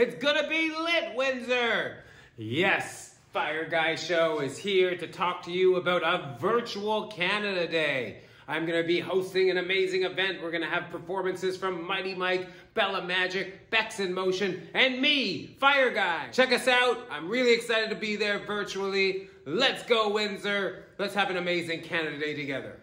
It's gonna be lit, Windsor! Yes, Fire Guy Show is here to talk to you about a virtual Canada Day. I'm going to be hosting an amazing event. We're going to have performances from Mighty Mike, Bella Magic, Bex in Motion, and me, Fire Guy. Check us out. I'm really excited to be there virtually. Let's go, Windsor. Let's have an amazing Canada Day together.